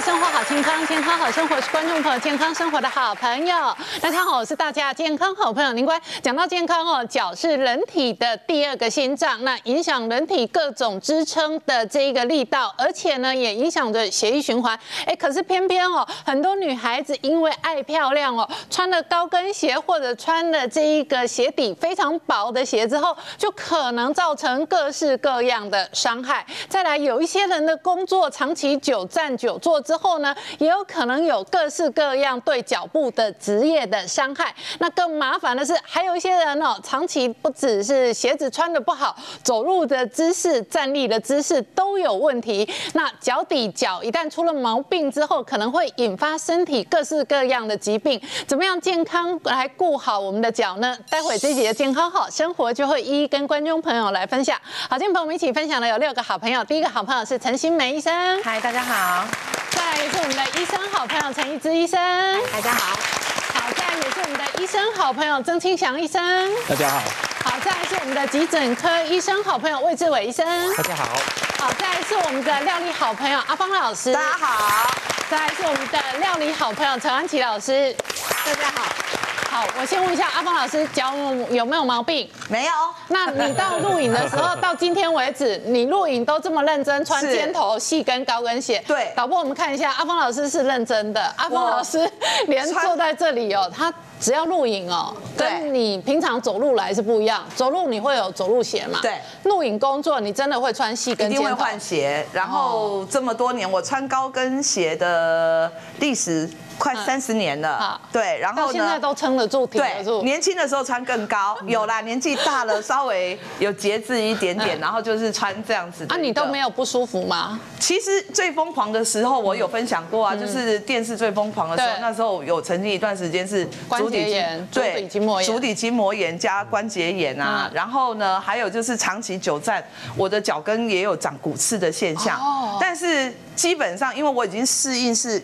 生活好健康，健康好生活是观众朋友。健康生活的好朋友。大家好，我是大家健康好朋友。林乖。讲到健康哦，脚是人体的第二个心脏，那影响人体各种支撑的这一个力道，而且呢也影响着血液循环。哎，可是偏偏哦，很多女孩子因为爱漂亮哦，穿了高跟鞋或者穿了这一个鞋底非常薄的鞋之后，就可能造成各式各样的伤害。再来，有一些人的工作长期久站久坐之后呢，也有可能有各式各样对脚部的职业的伤害。那更麻烦的是，还有一些人哦，长期不只是鞋子穿的不好，走路的姿势、站立的姿势都有问题。那脚底脚一旦出了毛病之后，可能会引发身体各式各样的疾病。怎么样健康来顾好我们的脚呢？待会这集的健康好生活就会一一跟观众朋友来分享。好，今天朋友们一起分享的有六个好朋友。第一个好朋友是陈新梅医生，嗨，大家好。再来也是我们的医生好朋友陈一之医生，大家好。好，再来也是我们的医生好朋友曾清祥医生，大家好。好，再来是我们的急诊科医生好朋友魏志伟医生，大家好。好，再来是我们的料理好朋友阿芳老师，大家好。再来是我们的料理好朋友陈安琪老师，大家好。好，我先问一下阿峰老师，脚有没有毛病？没有。那你到录影的时候，到今天为止，你录影都这么认真，穿尖头细跟高跟鞋。对。导播，我们看一下，阿峰老师是认真的。阿峰老师连坐在这里哦，他只要录影哦，跟你平常走路来是不一样。走路你会有走路鞋嘛？对。录影工作你真的会穿细跟？一定会换鞋。然后这么多年，我穿高跟鞋的历史。快三十年了，对，然后呢？现在都撑得住，挺得住。年轻的时候穿更高，有啦。年纪大了，稍微有节制一点点，然后就是穿这样子。啊，你都没有不舒服吗？其实最疯狂的时候，我有分享过啊，就是电视最疯狂的时候，那时候有曾经一段时间是足底炎，对，足底筋膜炎加关节炎啊。然后呢，还有就是长期久站，我的脚跟也有长骨刺的现象。哦。但是基本上，因为我已经适应是。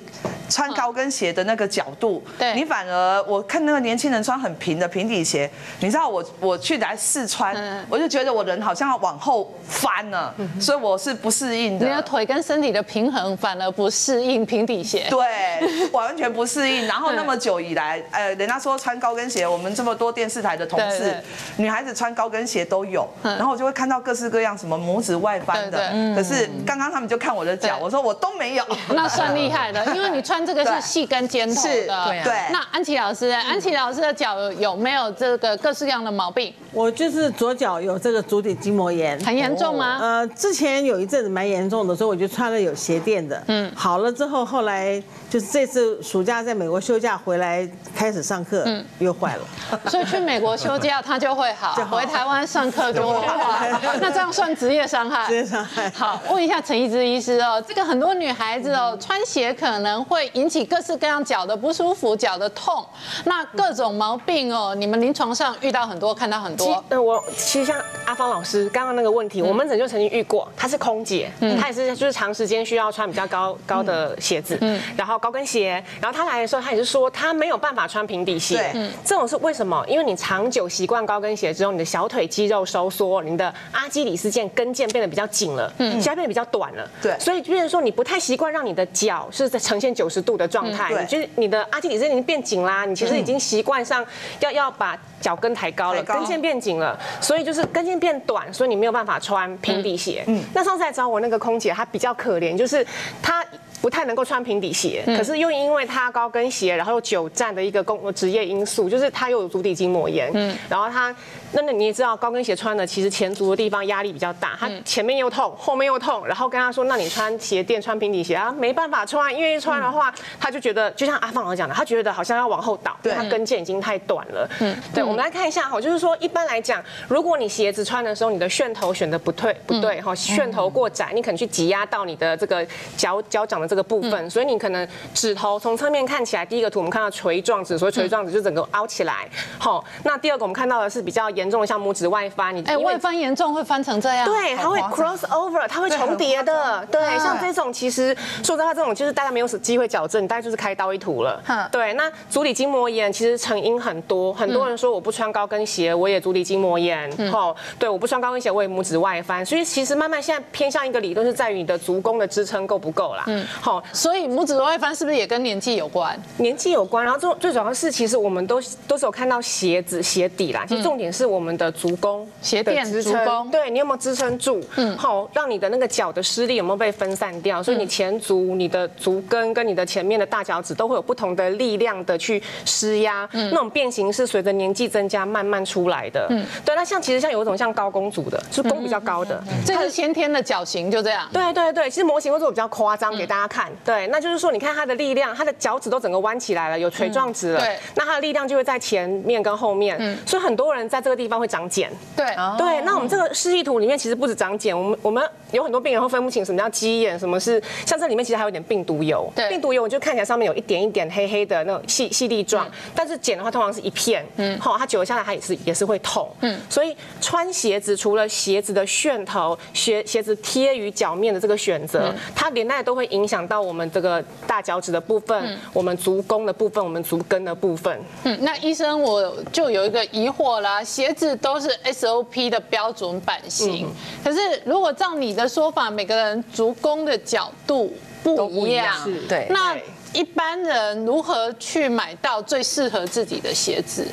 穿高跟鞋的那个角度，对。你反而我看那个年轻人穿很平的平底鞋，你知道我我去来试穿，我就觉得我人好像要往后翻了，所以我是不适应的。你的腿跟身体的平衡反而不适应平底鞋，对，完全不适应。然后那么久以来，呃，人家说穿高跟鞋，我们这么多电视台的同事，女孩子穿高跟鞋都有，然后我就会看到各式各样什么拇指外翻的，可是刚刚他们就看我的脚，我说我都没有，那算厉害的，因为你穿。穿这个是细跟尖头的，对。那安琪老师，安琪老师的脚有没有这个各式各样的毛病？我就是左脚有这个足底筋膜炎，很严重吗？呃，之前有一阵子蛮严重的，所以我就穿了有鞋垫的。嗯，好了之后，后来就是这次暑假在美国休假回来开始上课，嗯，又坏了。所以去美国休假它就会好，回台湾上课就会坏。那这样算职业伤害？职业伤害。好，问一下陈一之医师哦，这个很多女孩子哦，穿鞋可能会引起各式各样脚的不舒服、脚的痛，那各种毛病哦，你们临床上遇到很多，看到很多。呃，我其实像阿芳老师刚刚那个问题，我们诊就曾经遇过，她是空姐，她也是就是长时间需要穿比较高高的鞋子，嗯，然后高跟鞋，然后她来的时候，她也是说她没有办法穿平底鞋，嗯，这种是为什么？因为你长久习惯高跟鞋之后，你的小腿肌肉收缩，你的阿基里斯腱跟腱变得比较紧了，嗯，现在变得比较短了，对，所以就是说你不太习惯让你的脚是在呈现九十度的状态，你就是你的阿基里斯腱已经变紧啦，你其实已经习惯上要要把脚跟抬高了，跟腱变。紧了，所以就是跟腱变短，所以你没有办法穿平底鞋。嗯，那上次来找我那个空姐，她比较可怜，就是她。不太能够穿平底鞋，可是又因为他高跟鞋，然后又久站的一个工职业因素，就是他又有足底筋膜炎，嗯，然后他那那你也知道高跟鞋穿的其实前足的地方压力比较大，他前面又痛，后面又痛，然后跟他说，那你穿鞋垫穿平底鞋啊，没办法穿，因为一穿的话，他就觉得就像阿放老师讲的，他觉得好像要往后倒，对，他跟腱已经太短了，嗯，对，我们来看一下哈，就是说一般来讲，如果你鞋子穿的时候，你的楦头选的不对不对哈，楦头过窄，你可能去挤压到你的这个脚脚掌的这个部分，所以你。你可能指头从侧面看起来，第一个图我们看到锤状指，所以锤状指就整个凹起来。好，那第二个我们看到的是比较严重的，像拇指外翻。你哎，外翻严重会翻成这样？对，它会 cross over，它会重叠的。对，像这种其实说实话，这种就是大家没有机会矫正，大概就是开刀一图了。对，那足底筋膜炎其实成因很多，很多人说我不穿高跟鞋，我也足底筋膜炎。哦，对，我不穿高跟鞋，我也拇指外翻。所以其实慢慢现在偏向一个理论是在于你的足弓的支撑够不够啦。嗯，好，所以拇指外翻是不是也跟年纪有关？年纪有关，然后最最主要是，其实我们都都是有看到鞋子鞋底啦，其实重点是我们的足弓鞋垫支撑，对你有没有支撑住？嗯，好，让你的那个脚的施力有没有被分散掉？所以你前足、你的足跟跟你的前面的大脚趾都会有不同的力量的去施压，嗯那种变形是随着年纪增加慢慢出来的。嗯，对，那像其实像有一种像高公主的，是弓比较高的，这是先天的脚型就这样。对对对，其实模型会做比较夸张给大家看。对，那就是说你看它的力量，它的脚趾都整个弯起来了，有锤状趾了。对，那它的力量就会在前面跟后面。嗯，所以很多人在这个地方会长茧。对对，那我们这个示意图里面其实不止长茧，我们我们有很多病人会分不清什么叫鸡眼，什么是像这里面其实还有点病毒疣。对，病毒疣就看起来上面有一点一点黑黑的那种细细粒状，但是剪的话通常是一片。嗯，好，它久了下来它也是也是会痛。嗯，所以穿鞋子除了鞋子的楦头、鞋鞋子贴于脚面的这个选择，它连带都会影响到我们这个大脚趾的部分，我们足弓的部分，我们足跟的部分。嗯，那医生我就有一个疑惑啦，鞋子都是 SOP 的标准版型，可是如果照你的说法，每个人足弓的角度不一样，对，那。一般人如何去买到最适合自己的鞋子？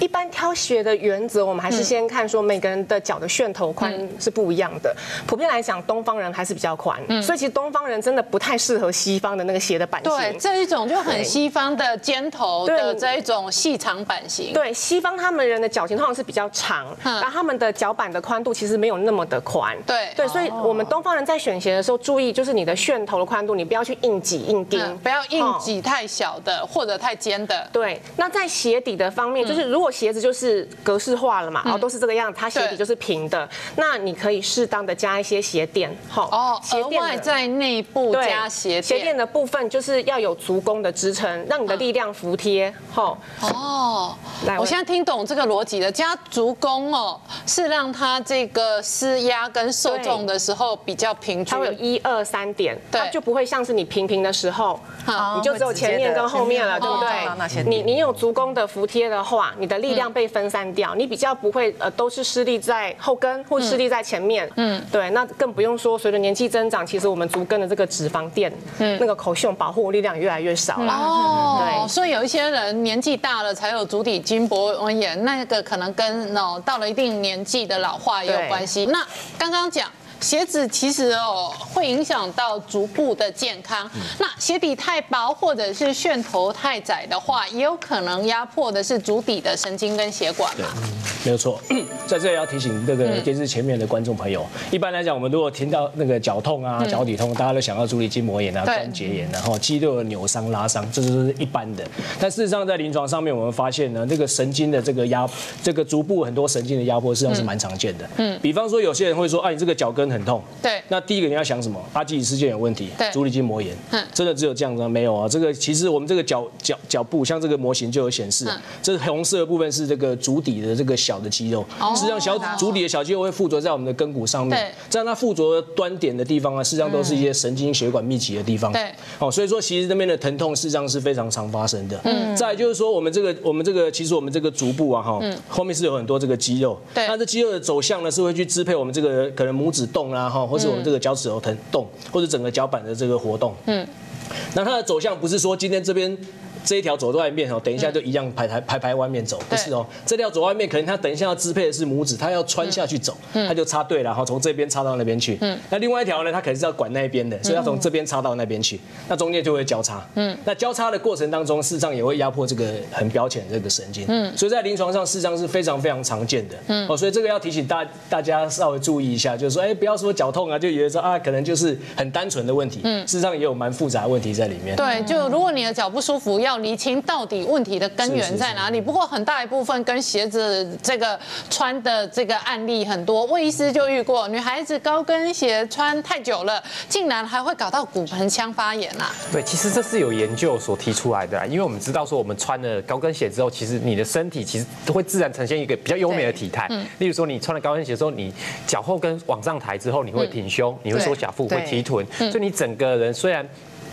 一般挑鞋的原则，我们还是先看说每个人的脚的楦头宽是不一样的。普遍来讲，东方人还是比较宽，所以其实东方人真的不太适合西方的那个鞋的版型。对，这一种就很西方的尖头的这一种细长版型。对，西方他们人的脚型通常是比较长，然后他们的脚板的宽度其实没有那么的宽。对对，所以我们东方人在选鞋的时候注意，就是你的楦头的宽度，你不要去硬挤硬钉，不要硬。挤太小的或者太尖的，对。那在鞋底的方面，就是如果鞋子就是格式化了嘛，然后都是这个样子，它鞋底就是平的，那你可以适当的加一些鞋垫，好哦，额外在内部加鞋垫。鞋垫的部分就是要有足弓的支撑，让你的力量服帖，好哦。来，我现在听懂这个逻辑了，加足弓哦，是让它这个施压跟受重的时候比较平均，它会有一二三点，它就不会像是你平平的时候。你就只有前面跟后面了，对不对？你你有足弓的服帖的话，你的力量被分散掉，你比较不会呃都是施力在后跟或施力在前面。嗯，对，那更不用说随着年纪增长，其实我们足跟的这个脂肪垫，嗯，那个口胸保护力量越来越少了。哦，对，所以有一些人年纪大了才有足底筋膜炎，那个可能跟哦到了一定年纪的老化也有关系。那刚刚讲。鞋子其实哦会影响到足部的健康。那鞋底太薄或者是楦头太窄的话，也有可能压迫的是足底的神经跟血管嘛。没有错，在这里要提醒这个电视前面的观众朋友，一般来讲，我们如果听到那个脚痛啊、脚底痛，大家都想到足底筋膜炎啊、关节炎，然后肌肉的扭伤、拉伤，这都是一般的。但事实上，在临床上面，我们发现呢，这个神经的这个压，这个足部很多神经的压迫，实际上是蛮常见的。嗯，比方说，有些人会说，啊，你这个脚跟。很痛，对。那第一个你要想什么？阿基里斯腱有问题，对。足底筋膜炎，嗯，真的只有这样子吗？没有啊。这个其实我们这个脚脚脚部，像这个模型就有显示，这红色的部分是这个足底的这个小的肌肉，实际上小足底的小肌肉会附着在我们的跟骨上面，这样它附着端点的地方啊，实际上都是一些神经血管密集的地方，对。哦，所以说其实那边的疼痛实际上是非常常发生的。嗯。再就是说，我们这个我们这个其实我们这个足部啊，哈，后面是有很多这个肌肉，对。那这肌肉的走向呢，是会去支配我们这个可能拇指动啊，哈，或是我们这个脚趾头疼动，或者整个脚板的这个活动。嗯，那它的走向不是说今天这边。这一条走外面哦，等一下就一样排排排排外面走，不是哦。这条走外面，可能他等一下要支配的是拇指，他要穿下去走，他就插对了，然后从这边插到那边去。嗯。那另外一条呢，他可能是要管那一边的，所以要从这边插到那边去，那中间就会交叉。嗯。那交叉的过程当中，事实上也会压迫这个很表浅的这个神经。嗯。所以在临床上，事实上是非常非常常见的。嗯。哦，所以这个要提醒大大家稍微注意一下，就是说，哎，不要说脚痛啊，就以为说啊，可能就是很单纯的问题。嗯。事实上也有蛮复杂的问题在里面。对，就如果你的脚不舒服，要厘清到底。问题的根源在哪里？不过很大一部分跟鞋子这个穿的这个案例很多，魏医师就遇过女孩子高跟鞋穿太久了，竟然还会搞到骨盆腔发炎啊。对，其实这是有研究所提出来的，因为我们知道说我们穿了高跟鞋之后，其实你的身体其实都会自然呈现一个比较优美的体态。嗯。例如说你穿了高跟鞋之后，你脚后跟往上抬之后，你会挺胸，你会缩小腹，会提臀，所以你整个人虽然。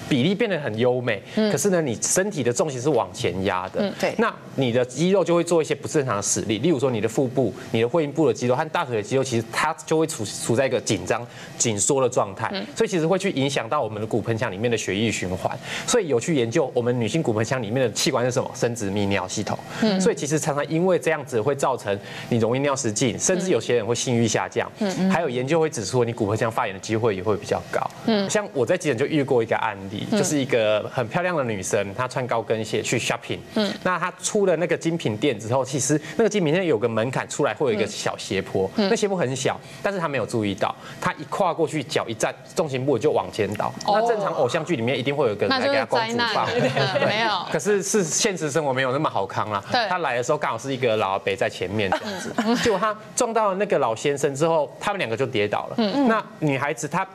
比例变得很优美，可是呢，你身体的重心是往前压的，对那你的肌肉就会做一些不正常的使力，例如说你的腹部、你的会阴部的肌肉和大腿的肌肉，其实它就会处处在一个紧张、紧缩的状态，所以其实会去影响到我们的骨盆腔里面的血液循环。所以有去研究我们女性骨盆腔里面的器官是什么？生殖泌尿系统。所以其实常常因为这样子会造成你容易尿失禁，甚至有些人会性欲下降。还有研究会指出你骨盆腔发炎的机会也会比较高。嗯像我在急诊就遇过一个案例，就是一个很漂亮的女生，她穿高跟鞋去 shopping，嗯。那她出了那个精品店之后，其实那个精品店有个门槛出来会有一个小斜坡，那斜坡很小，但是她没有注意到，她一跨过去脚一站，重心不就往前倒。那正常偶像剧里面一定会有一个人来给她公主抱，，嗯 没有。可是是现实生活没有那么好康啦。对她来的时候刚好是一个老阿伯在前面这样子，结果她撞到了那个老先生之后，他们两个就跌倒了。那女孩子她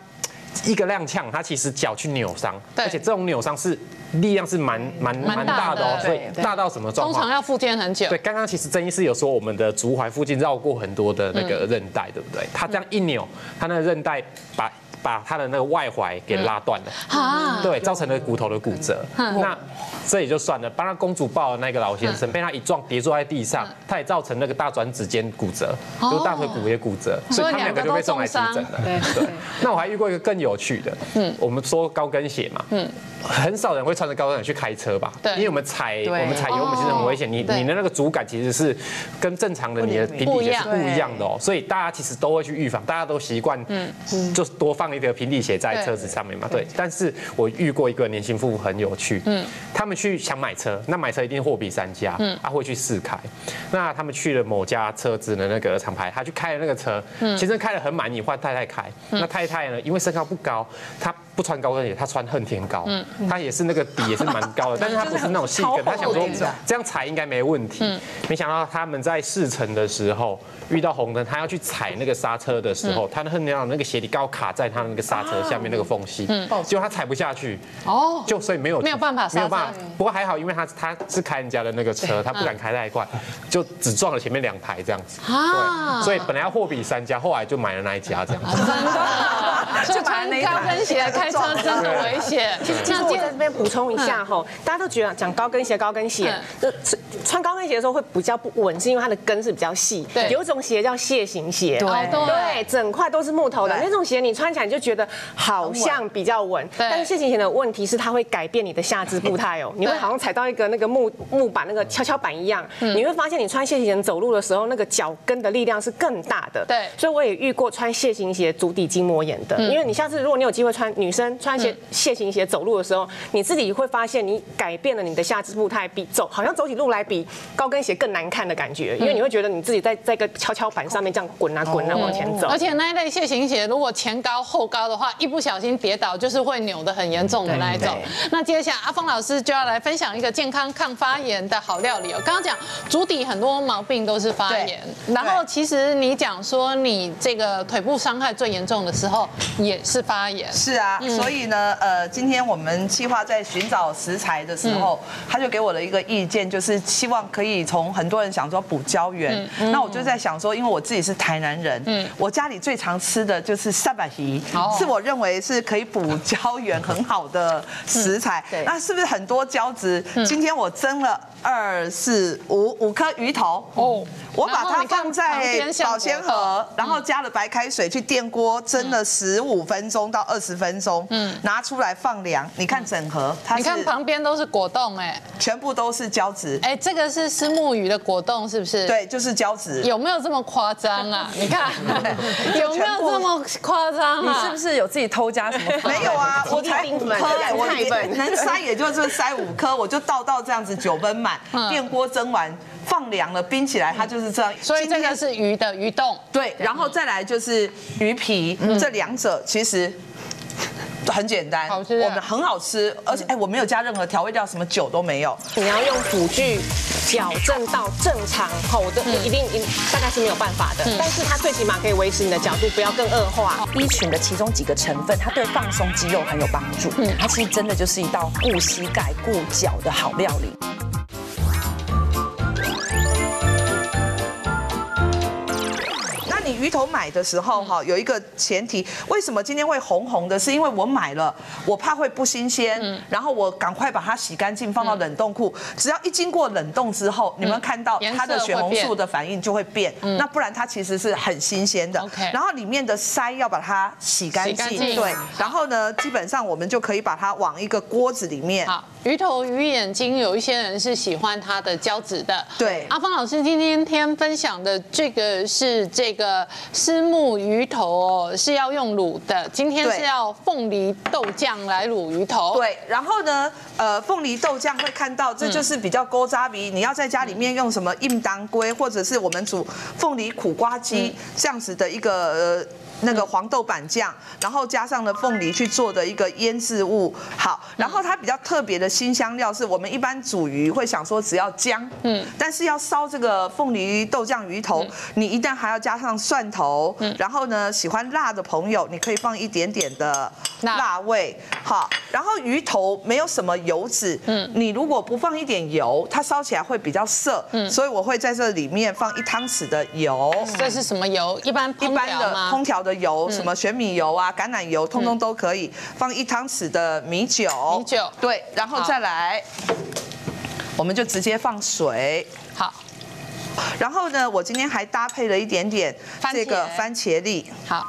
一个踉跄，他其实脚去扭伤，对而且这种扭伤是力量是蛮蛮蛮蛮大的大的哦，所以大到什么状况？通常要复健很久对，，刚刚其实曾医师有说我们的足踝附近绕过很多的那个韧带，对不对？他这样一扭，他那个韧带把把他的那个外踝给拉断了。啊，对，造成了骨头的骨折。那这也就算了，帮他公主抱的那个老先生被他一撞跌坐在地上，他也造成那个大转指尖骨折，就是大腿骨也骨折，所以他们两个就被送来急诊了。对，那我还遇过一个更有趣的，嗯，我们说高跟鞋嘛，嗯，很少人会穿着高跟鞋去开车吧？对。因为我们踩我们踩油门其实很危险，你你的那个主感其实是跟正常的你的平底鞋是不一样的哦，所以大家其实都会去预防，大家都习惯，嗯，就是多放一个平底鞋在车子上面嘛，对。但是我遇过一个年轻夫妇很有趣，嗯，他们去想买车，那买车一定货比三家，嗯，他会去试开，那他们去了某家车子的那个厂牌，他去开了那个车，先生开得很满意，换太太开，那太太呢，因为身高不高，她不穿高跟鞋，他穿恨天高，他也是那个底也是蛮高的，但是他不是那种细跟，他想说这样踩应该没问题，没想到他们在试乘的时候遇到红灯，他要去踩那个刹车的时候，他的恨天高那个鞋底刚好卡在他那个刹车下面那个缝隙，结果他踩不下去，哦，就所以没有没有办法没有办法。不过还好，因为他他是开人家的那个车，他不敢开太快，就只撞了前面两台这样子。啊。对，所以本来要货比三家，后来就买了那一家这样子。就穿高跟鞋开车真的危险。其实我在这边补充一下哈，大家都觉得讲高跟鞋，高跟鞋，就穿高跟鞋的时候会比较不稳，是因为它的跟是比较细。对有一种鞋叫蟹形鞋，对对，整块都是木头的那种鞋，你穿起来就觉得好像比较稳。对但是楔形鞋的问题是它会改变你的下肢步态哦，你会好像踩到一个那个木木板那个跷跷板一样，你会发现你穿楔形鞋走路的时候，那个脚跟的力量是更大的。对所以我也遇过穿楔形鞋足底筋膜炎的，因为你下次如果你有机会穿女生穿鞋楔形鞋走路的时候，你自己会发现你改变了你的下肢步态，比走好像走起路来比高跟鞋更难看的感觉，因为你会觉得你自己在在一个跷跷板上面这样滚啊滚啊往前走而。且那一类楔形鞋，如果前高后高的话，一不小心跌倒就是会扭得很严重的那一种。那接下来阿峰老师就要来分享一个健康抗发炎的好料理哦。刚刚讲足底很多毛病都是发炎，然后其实你讲说你这个腿部伤害最严重的时候也是发炎。是啊，所以呢，呃，今天我们计划在寻找食材的时候，他就给我了一个意见，就是希望可以从很多人想说补胶原，那我就在想说，因为我自己是台南人，嗯。我家里最常吃的就是三百鱼哦，是我认为是可以补胶原很好的食材。对。那是不是很多胶质？今天我蒸了二四五五颗鱼头。哦。我把它放在保鲜盒，然后加了白开水去电锅蒸了十五分钟到二十分钟，嗯，拿出来放凉。你看整盒，它你看旁边都是果冻，哎全部都是胶质，哎，这个是丝木鱼的果冻是不是？。对，就是胶质。有没有这么夸张啊？你看有没有这么夸张啊？你是不是有自己偷加什么？没有啊，我才五颗哎，我能塞也就是塞五颗，我就倒到这样子九分满，电锅蒸完放凉了，冰起来，它就是这样。所以这个是鱼的鱼冻。对，然后再来就是鱼皮，这两者其实。很简单，好吃啊我们很好吃，而且哎，我没有加任何调味料，什么酒都没有。你要用辅具矫正到正常，吼，我这一定一大概是没有办法的，但是它最起码可以维持你的角度不要更恶化。B 群的其中几个成分，它对放松肌肉很有帮助。嗯，它其实真的就是一道顾膝盖、顾脚的好料理。鱼头买的时候哈，有一个前提，为什么今天会红红的？是因为我买了，我怕会不新鲜，然后我赶快把它洗干净，放到冷冻库。只要一经过冷冻之后，你们看到它的血红素的反应就会变。那不然它其实是很新鲜的。然后里面的鳃要把它洗干净，对。然后呢，基本上我们就可以把它往一个锅子里面。好，鱼头鱼眼睛，有一些人是喜欢它的胶质的。对，阿芳老师今天天分享的这个是这个丝木鱼头哦，是要用卤的。今天是要凤梨豆酱来卤鱼头。对，然后呢，呃，凤梨豆酱会看到，这就是比较勾渣鼻。你要在家里面用什么硬当归，或者是我们煮凤梨苦瓜鸡这样子的一个。那个黄豆板酱，然后加上了凤梨去做的一个腌制物，好，然后它比较特别的新香料是我们一般煮鱼会想说只要姜，嗯，但是要烧这个凤梨豆酱鱼头，你一旦还要加上蒜头，嗯，然后呢喜欢辣的朋友，你可以放一点点的辣。味，好，然后鱼头没有什么油脂，嗯，你如果不放一点油，它烧起来会比较涩，嗯，所以我会在这里面放一汤匙的油，这是什么油？一般一般的空调的。油什么玄米油啊、橄榄油，通通都可以放一汤匙的米酒。米酒对，然后再来，我们就直接放水。好，然后呢，我今天还搭配了一点点这个番茄粒。好。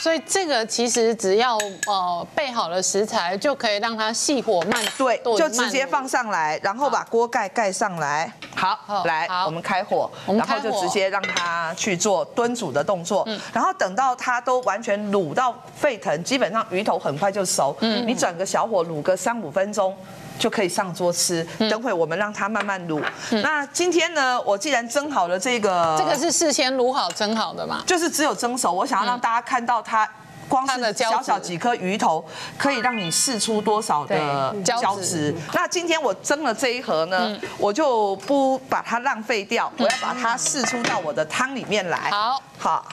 所以这个其实只要呃备好了食材，就可以让它细火慢对，就直接放上来，然后把锅盖盖上来。好，来，我们开火，然后就直接让它去做炖煮的动作。然后等到它都完全卤到沸腾，基本上鱼头很快就熟。嗯，你转个小火卤个三五分钟。就可以上桌吃。等会我们让它慢慢卤。那今天呢，我既然蒸好了这个，这个是事先卤好蒸好的嘛？就是只有蒸熟。我想要让大家看到它，光是小小几颗鱼头，可以让你试出多少的胶质。那今天我蒸了这一盒呢，我就不把它浪费掉，我要把它试出到我的汤里面来。好，好。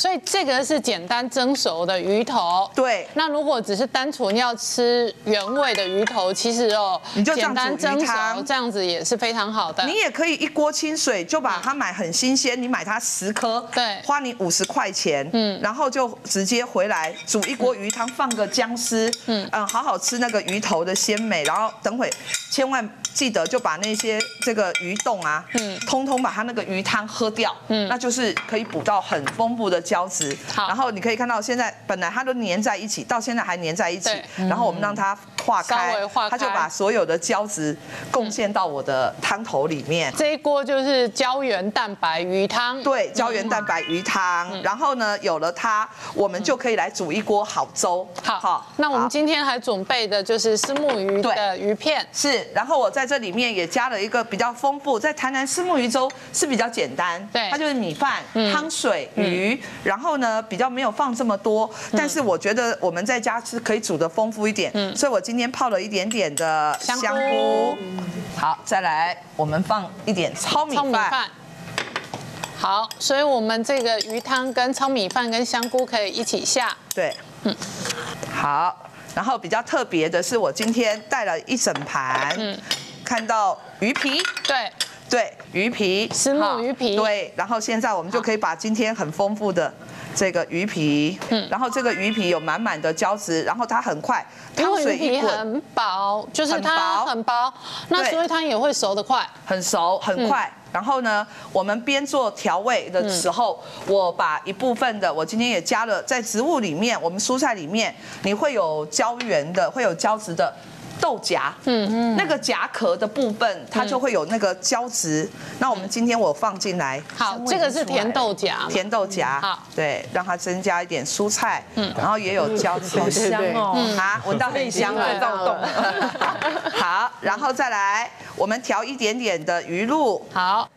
所以这个是简单蒸熟的鱼头。对。那如果只是单纯要吃原味的鱼头，其实哦，你就简单蒸熟，这样子也是非常好的。你也可以一锅清水就把它买很新鲜，你买它十颗，对，花你五十块钱，嗯，然后就直接回来煮一锅鱼汤，放个姜丝，嗯嗯，好好吃那个鱼头的鲜美，然后等会千万。记得就把那些这个鱼冻啊，嗯，通通把它那个鱼汤喝掉，嗯，那就是可以补到很丰富的胶质。好，然后你可以看到现在本来它都粘在一起，到现在还粘在一起，然后我们让它化开，它就把所有的胶质贡献到我的汤头里面。这一锅就是胶原蛋白鱼汤，对，胶原蛋白鱼汤。然后呢，有了它，我们就可以来煮一锅好粥。好，那我们今天还准备的就是丝木鱼的鱼片，是，然后我在。在这里面也加了一个比较丰富，在台南丝木鱼粥是比较简单，对，它就是米饭、汤水、鱼，然后呢比较没有放这么多，但是我觉得我们在家吃可以煮的丰富一点，嗯，所以我今天泡了一点点的香菇，好，再来我们放一点糙米饭，好，所以我们这个鱼汤跟糙米饭跟香菇可以一起下，对，嗯，好，然后比较特别的是我今天带了一整盘，嗯。看到鱼皮，对对，鱼皮，石木鱼皮，对。然后现在我们就可以把今天很丰富的这个鱼皮，嗯，然后这个鱼皮有满满的胶质，然后它很快，汤水一滚，很薄，就是它很薄，那所以它也会熟得快，很熟很快。然后呢，我们边做调味的时候，我把一部分的，我今天也加了在植物里面，我们蔬菜里面，你会有胶原的，会有胶质的。豆荚，嗯嗯，那个荚壳的部分，它就会有那个胶质。那我们今天我放进来，好，这个是甜豆荚，甜豆荚，好，对，让它增加一点蔬菜，嗯，然后也有胶质，好香哦，啊，闻到很香了，躁动。好，然后再来，我们调一点点的鱼露，好，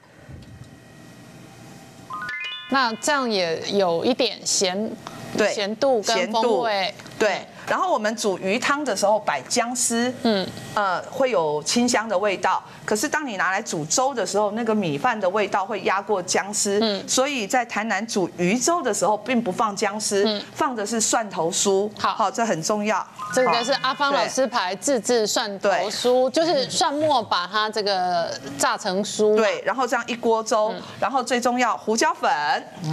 那这样也有一点咸，对，咸度跟风味，对。然后我们煮鱼汤的时候摆姜丝，嗯，呃，会有清香的味道。可是当你拿来煮粥的时候，那个米饭的味道会压过姜丝，嗯，所以在台南煮鱼粥的时候，并不放姜丝，放的是蒜头酥。好，好，这很重要。这个是阿芳老师牌自制蒜头酥，就是蒜末把它这个炸成酥。对，然后这样一锅粥，然后最重要胡椒粉。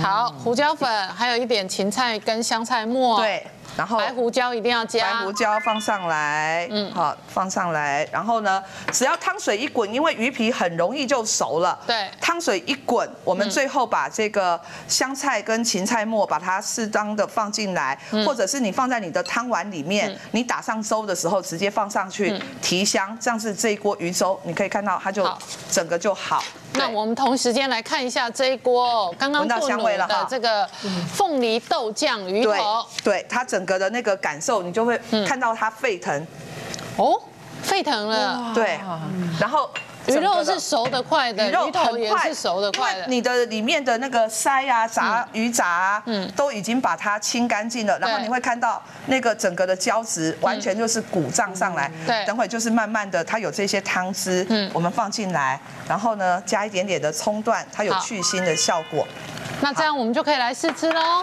好，胡椒粉，还有一点芹菜跟香菜末。对。然后白胡椒一定要加，白胡椒放上来，嗯，好放上来。然后呢，只要汤水一滚，因为鱼皮很容易就熟了。对，汤水一滚，我们最后把这个香菜跟芹菜末把它适当的放进来，或者是你放在你的汤碗里面，你打上粥的时候直接放上去提香，这样子这一锅鱼粥你可以看到它就整个就好。那我们同时间来看一下这一锅刚刚炖卤的这个凤梨豆酱鱼头，对它整个的那个感受，你就会看到它沸腾，哦，沸腾了，对，然后。鱼肉是熟的快的，鱼肉很快是熟的快的。你的里面的那个鳃啊、杂鱼杂啊，嗯，都已经把它清干净了。然后你会看到那个整个的胶质完全就是鼓胀上来。对，等会就是慢慢的，它有这些汤汁，嗯，我们放进来，然后呢加一点点的葱段，它有去腥的效果。那这样我们就可以来试吃喽。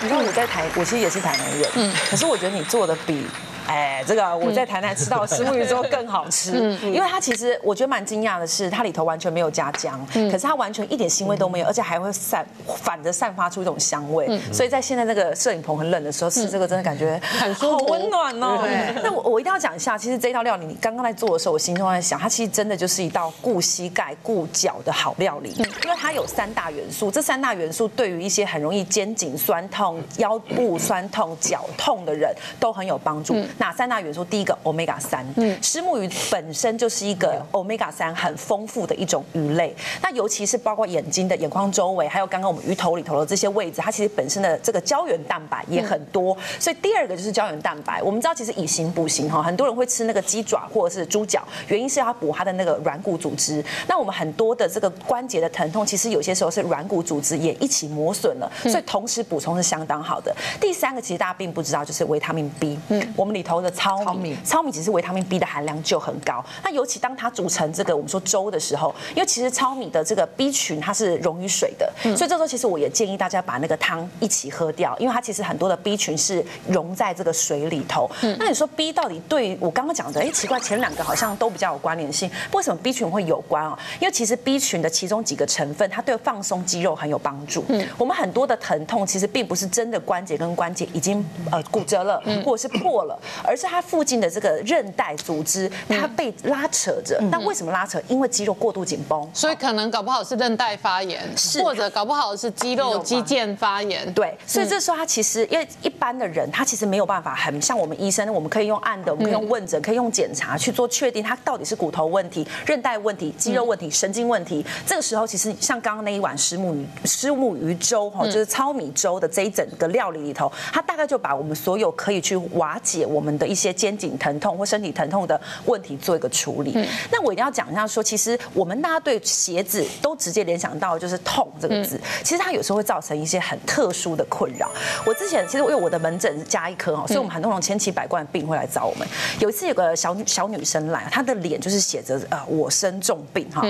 你看我在台，我其实也是台南人，嗯，可是我觉得你做的比。哎，这个我在台南吃到石目鱼粥更好吃，因为它其实我觉得蛮惊讶的是，它里头完全没有加姜，可是它完全一点腥味都没有，而且还会散反着散发出一种香味，所以在现在那个摄影棚很冷的时候吃这个，真的感觉很舒服，好温暖哦。那我我一定要讲一下，其实这道料理你刚刚在做的时候，我心中在想，它其实真的就是一道顾膝盖顾脚的好料理，因为它有三大元素，这三大元素对于一些很容易肩颈酸痛、腰部酸痛、脚痛的人都很有帮助。哪三大元素？第一个，omega 三。嗯，石目鱼本身就是一个 omega 三很丰富的一种鱼类。那尤其是包括眼睛的眼眶周围，还有刚刚我们鱼头里头的这些位置，它其实本身的这个胶原蛋白也很多。所以第二个就是胶原蛋白。我们知道，其实以形补形哈，很多人会吃那个鸡爪或者是猪脚，原因是要补它的那个软骨组织。那我们很多的这个关节的疼痛，其实有些时候是软骨组织也一起磨损了。所以同时补充是相当好的。第三个其实大家并不知道，就是维他命 B。嗯，我们里头的。糙米，糙米其实维他命 B 的含量就很高。那尤其当它煮成这个我们说粥的时候，因为其实糙米的这个 B 群它是溶于水的，所以这时候其实我也建议大家把那个汤一起喝掉，因为它其实很多的 B 群是溶在这个水里头。那你说 B 到底对我刚刚讲的，哎，奇怪，前两个好像都比较有关联性，为什么 B 群会有关啊？因为其实 B 群的其中几个成分，它对放松肌肉很有帮助。嗯，我们很多的疼痛其实并不是真的关节跟关节已经呃骨折了，或者是破了，而是它附近的这个韧带组织，它被拉扯着。那为什么拉扯？因为肌肉过度紧绷，所以可能搞不好是韧带发炎，或者搞不好是肌肉肌腱发炎。对，所以这时候它其实，因为一般的人他其实没有办法很像我们医生，我们可以用按的，我们可以用问诊，可以用检查去做确定，它到底是骨头问题、韧带问题、肌肉问题、神经问题。这个时候其实像刚刚那一碗虱目鱼虱目鱼粥哈，就是糙米粥的这一整个料理里头，它大概就把我们所有可以去瓦解我们的一些肩。颈疼痛或身体疼痛的问题做一个处理。那我一定要讲一下，说其实我们大家对鞋子都直接联想到就是痛这个字，其实它有时候会造成一些很特殊的困扰。我之前其实因为我的门诊加一科哈，所以我们很多种千奇百怪的病会来找我们。有一次有个小小女生来，她的脸就是写着呃我生重病哈。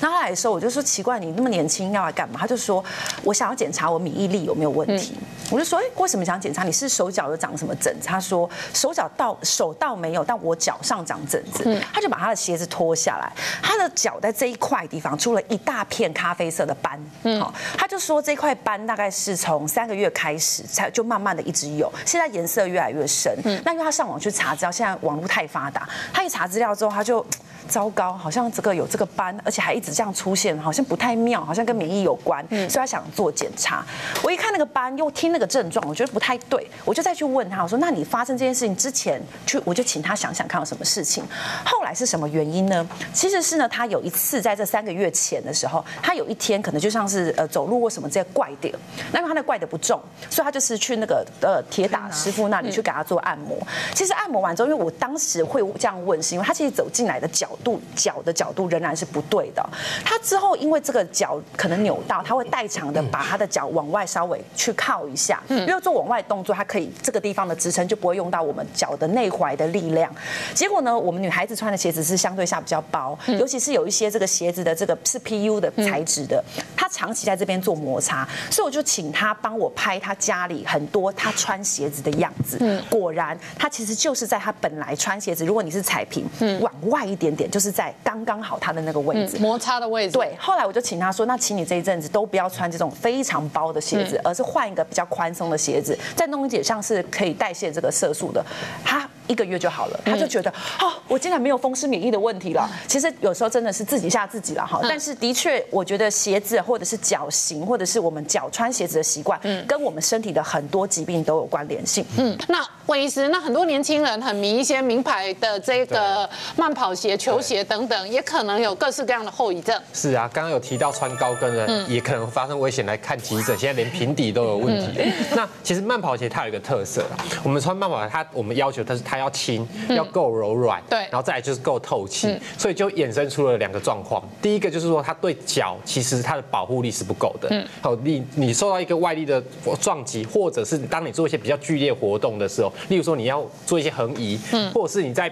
那她来的时候我就说奇怪，你那么年轻要来干嘛？她就说我想要检查我免疫力有没有问题。我就说哎为什么想检查？你是手脚有长什么疹？她说手脚到手。到没有，但我脚上长疹子，他就把他的鞋子脱下来，他的脚在这一块地方出了一大片咖啡色的斑，好，他就说这块斑大概是从三个月开始才就慢慢的一直有，现在颜色越来越深，那因为他上网去查资料，现在网络太发达，他一查资料之后他就。糟糕，好像这个有这个斑，而且还一直这样出现，好像不太妙，好像跟免疫有关，所以他想做检查。我一看那个斑，又听那个症状，我觉得不太对，我就再去问他，我说：“那你发生这件事情之之前，去我就请他想想看有什么事情。后来是什么原因呢？其实是呢，他有一次在这三个月前的时候，他有一天可能就像是呃走路或什么这些怪点，那因为他那怪的不重，所以他就是去那个呃铁打师傅那里去给他做按摩。其实按摩完之后，因为我当时会这样问，是因为他其实走进来的角。度脚的角度仍然是不对的。他之后因为这个脚可能扭到，他会代偿的把他的脚往外稍微去靠一下。下，因为做往外动作，它可以这个地方的支撑就不会用到我们脚的内踝的力量。结果呢，我们女孩子穿的鞋子是相对下比较薄，尤其是有一些这个鞋子的这个是 PU 的材质的，她长期在这边做摩擦，所以我就请她帮我拍她家里很多她穿鞋子的样子。果然，她其实就是在她本来穿鞋子，如果你是踩平，往外一点点，就是在刚刚好她的那个位置，摩擦的位置。对，后来我就请她说，那请你这一阵子都不要穿这种非常包的鞋子，而是换一个比较宽松的鞋子，再弄一点像是可以代谢这个色素的，好一个月就好了。他就觉得，哦，我竟然没有风湿免疫的问题了。其实有时候真的是自己吓自己了哈。但是的确，我觉得鞋子或者是脚型，或者是我们脚穿鞋子的习惯，嗯跟我们身体的很多疾病都有关联性。嗯，那魏医师，那很多年轻人很迷一些名牌的这个慢跑鞋、球鞋等等，也可能有各式各样的后遗症。是啊，刚刚有提到穿高跟的，也可能发生危险，来看急诊。现在连平底都有问题。那其实慢跑鞋它有一个特色啊，我们穿慢跑鞋，它我们要求它是它要轻，要够柔软，对，然后再来就是够透气，所以就衍生出了两个状况。第一个就是说，它对脚其实它的保护力是不够的。嗯，好，你你受到一个外力的撞击，或者是当你做一些比较剧烈活动的时候，例如说你要做一些横移，嗯，或者是你在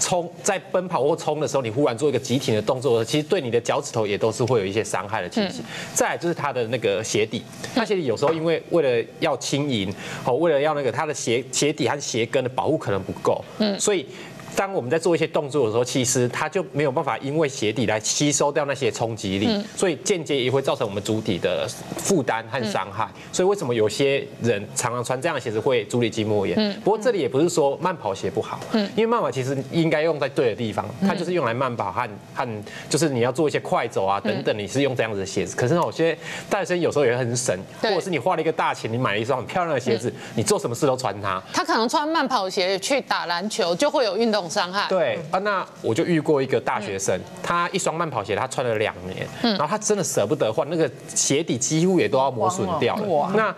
冲在奔跑或冲的时候，你忽然做一个急停的动作，其实对你的脚趾头也都是会有一些伤害的情形。再来就是它的那个鞋底，它鞋底有时候因为为了要轻盈，哦，为了要那个它的鞋鞋底和鞋跟的保护可能不够，嗯，所以。当我们在做一些动作的时候，其实它就没有办法因为鞋底来吸收掉那些冲击力，所以间接也会造成我们足底的负担和伤害。所以为什么有些人常常穿这样的鞋子会足底筋膜炎？不过这里也不是说慢跑鞋不好，因为慢跑其实应该用在对的地方，它就是用来慢跑和和就是你要做一些快走啊等等，你是用这样子的鞋子。可是有些大学生有时候也很省，或者是你花了一个大钱，你买了一双很漂亮的鞋子，你做什么事都穿它。他可能穿慢跑鞋去打篮球，就会有运动伤害。对啊，那我就遇过一个大学生，他一双慢跑鞋他穿了两年，然后他真的舍不得换，那个鞋底几乎也都要磨损掉了。那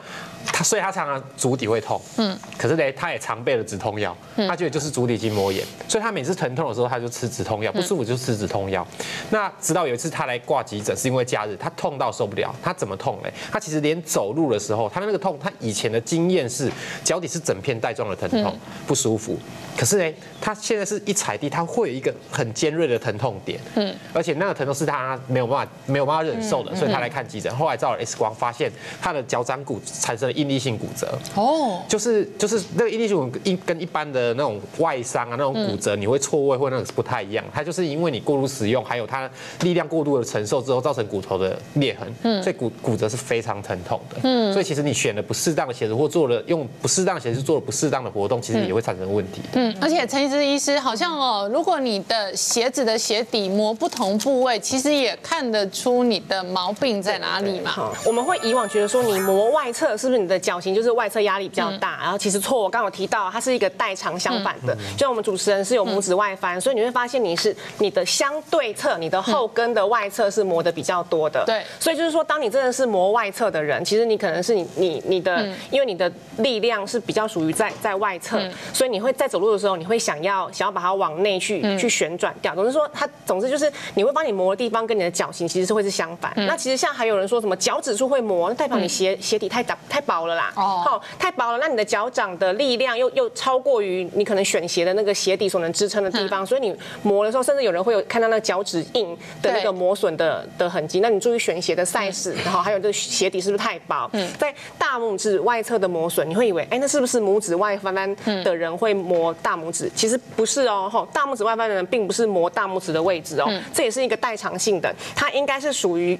他所以他常常足底会痛，嗯，可是呢，他也常备了止痛药，他觉得就是足底筋膜炎，所以他每次疼痛的时候他就吃止痛药，不舒服就吃止痛药。那直到有一次他来挂急诊，是因为假日他痛到受不了，他怎么痛嘞？他其实连走路的时候，他的那个痛，他以前的经验是脚底是整片带状的疼痛，不舒服。可是呢，他现在是一踩地，他会有一个很尖锐的疼痛点，嗯，而且那个疼痛是他没有办法没有办法忍受的，所以他来看急诊。后来照了 X 光，发现他的脚掌骨产生了应力性骨折。哦，就是就是那个应力性骨一跟一般的那种外伤啊，那种骨折你会错位或那个是不太一样。它就是因为你过度使用，还有它力量过度的承受之后，造成骨头的裂痕。嗯，所以骨骨折是非常疼痛的。嗯，所以其实你选了不适当的鞋子，或做了用不适当的鞋子做了不适当的活动，其实也会产生问题。嗯，而且陈医师医师好像哦，如果你的鞋子的鞋底磨不同部位，其实也看得出你的毛病在哪里嘛。我们会以往觉得说你磨外侧是不是你的脚型就是外侧压力比较大，然后其实错，我刚刚有提到它是一个代偿相反的，就像我们主持人是有拇指外翻，所以你会发现你是你的相对侧，你的后跟的外侧是磨的比较多的。对，所以就是说，当你真的是磨外侧的人，其实你可能是你你你的，因为你的力量是比较属于在在外侧，所以你会在走路的时候，你会想要想要把它往内去去旋转掉。总之说，它总之就是你会帮你磨的地方跟你的脚型其实是会是相反。那其实像还有人说什么脚趾处会磨，那代表你鞋鞋底太薄太薄了啦。哦，好，太薄了，那你的脚掌的力量又又超过于你可能选鞋的那个鞋底所能支撑的地方，所以你磨的时候，甚至有人会有看到那个脚趾印的那个磨损的的痕迹。那你注意选鞋的 size，然后还有这个鞋底是不是太薄？嗯，在大拇指外侧的磨损，你会以为哎，那是不是拇指外翻翻的人会磨大拇指？其实不是哦，吼，大拇指外翻的人并不是磨大拇指的位置哦，这也是一个代偿性的，它应该是属于。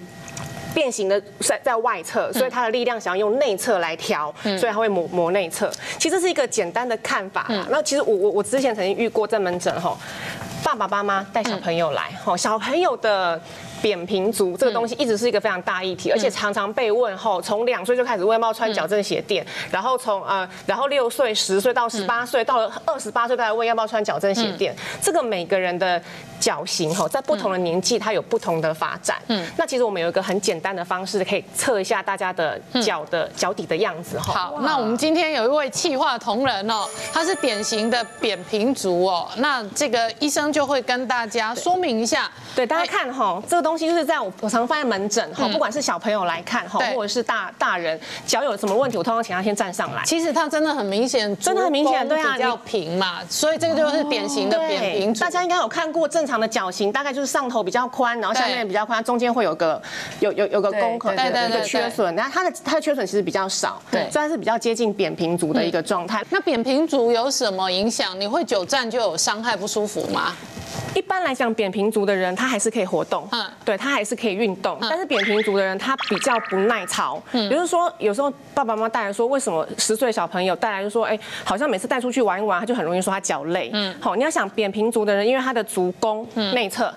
变形的在在外侧，所以它的力量想要用内侧来调，所以它会磨磨内侧。其实是一个简单的看法啦。那其实我我我之前曾经遇过在门诊吼，爸爸妈妈带小朋友来吼，小朋友的。扁平足这个东西一直是一个非常大议题，而且常常被问后，从两岁就开始问要不要穿矫正鞋垫，然后从呃，然后六岁、十岁到十八岁，到了二十八岁再来问要不要穿矫正鞋垫。这个每个人的脚型哈，在不同的年纪它有不同的发展。嗯，那其实我们有一个很简单的方式，可以测一下大家的脚的脚底的样子哈。好，那我们今天有一位气化同仁哦，他是典型的扁平足哦，那这个医生就会跟大家说明一下。对，大家看哈，这个东东西就是在我我常放在门诊哈，不管是小朋友来看哈，或者是大大人脚有什么问题，我通常请他先站上来。其实他真的很明显，真的很明显，对啊，比较平嘛，所以这个就是典型的扁平足。大家应该有看过正常的脚型，大概就是上头比较宽，然后下面比较宽，中间会有个有有有个宫口，对对对，缺损。然后它的它的缺损其实比较少，对，虽然是比较接近扁平足的一个状态。那扁平足有什么影响？你会久站就有伤害不舒服吗？一般来讲，扁平足的人他还是可以活动，嗯，对他还是可以运动。但是扁平足的人他比较不耐操，嗯，比如说有时候爸爸妈妈带来说，为什么十岁小朋友带来就说，哎，好像每次带出去玩一玩，他就很容易说他脚累，嗯，好，你要想扁平足的人，因为他的足弓内侧。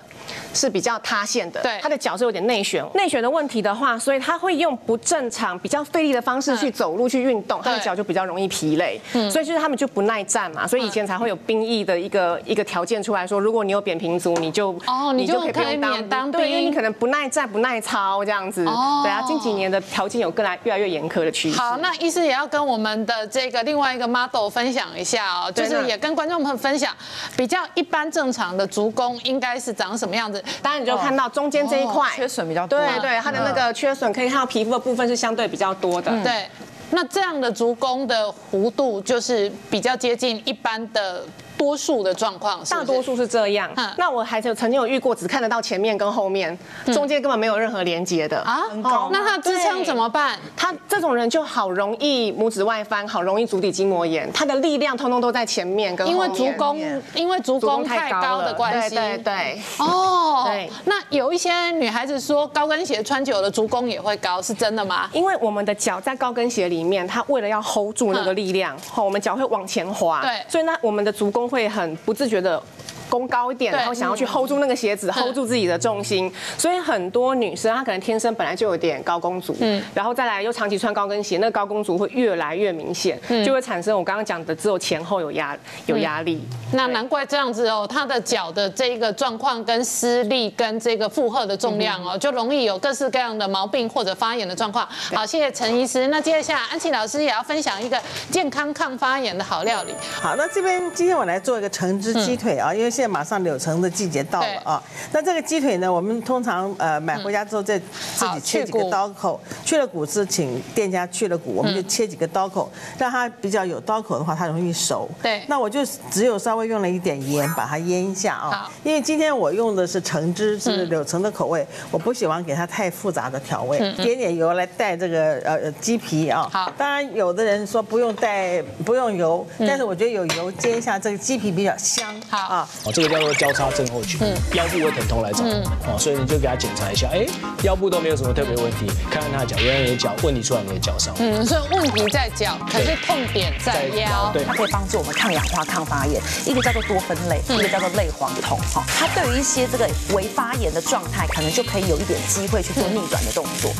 是比较塌陷的，对，他的脚是有点内旋，内旋的问题的话，所以他会用不正常、比较费力的方式去走路、去运动，他的脚就比较容易疲累，嗯，所以就是他们就不耐站嘛，所以以前才会有兵役的一个一个条件出来说，如果你有扁平足，你就哦，你就可以免当对，因为你可能不耐站、不耐操这样子，哦，对啊，近几年的条件有更来越来越严苛的趋势。好，那医师也要跟我们的这个另外一个 model 分享一下哦，就是也跟观众朋友分享，比较一般正常的足弓应该是长什么样子，当然你就看到。中间这一块缺损比较多，对对，它的那个缺损可以看到皮肤的部分是相对比较多的，对。那这样的足弓的弧度就是比较接近一般的。多数的状况，大多数是这样。那我还是曾经有遇过，只看得到前面跟后面，中间根本没有任何连接的啊。那他支撑怎么办？他这种人就好容易拇指外翻，好容易足底筋膜炎。他的力量通通都在前面跟因为足弓，因为足弓太高的关系。对对对。哦。对。那有一些女孩子说，高跟鞋穿久了足弓也会高，是真的吗？因为我们的脚在高跟鞋里面，它为了要 hold 住那个力量，好，我们脚会往前滑。对。所以那，我们的足弓会很不自觉的。弓高一点，然后想要去 hold 住那个鞋子，hold 住自己的重心，所以很多女生她可能天生本来就有点高弓足，嗯，然后再来又长期穿高跟鞋，那个高弓足会越来越明显，就会产生我刚刚讲的只有前后有压有压力。那难怪这样子哦，她的脚的这一个状况跟施力跟这个负荷的重量哦，就容易有各式各样的毛病或者发炎的状况。好，谢谢陈医师。那接下来安琪老师也要分享一个健康抗发炎的好料理。好，那这边今天我来做一个橙汁鸡腿啊，因为现在马上柳橙的季节到了啊，那这个鸡腿呢，我们通常呃买回家之后再自己切几个刀口，去了骨是，请店家去了骨，我们就切几个刀口，让它比较有刀口的话，它容易熟。对，那我就只有稍微用了一点盐把它腌一下啊，因为今天我用的是橙汁，是柳橙的口味，我不喜欢给它太复杂的调味，点点油来带这个呃鸡皮啊。好，当然有的人说不用带不用油，但是我觉得有油煎一下这个鸡皮比较香。好。啊，哦这个叫做交叉。症候群，腰部会疼痛来找，哦，所以你就给他检查一下，哎，腰部都没有什么特别问题，看看他的脚，原来你的脚问题出在你的脚上，嗯，所以问题在脚，可是痛点在腰，对，它可以帮助我们抗氧化、抗发炎，一个叫做多酚类，一个叫做类黄酮，哈，它对于一些这个微发炎的状态，可能就可以有一点机会去做逆转的动作。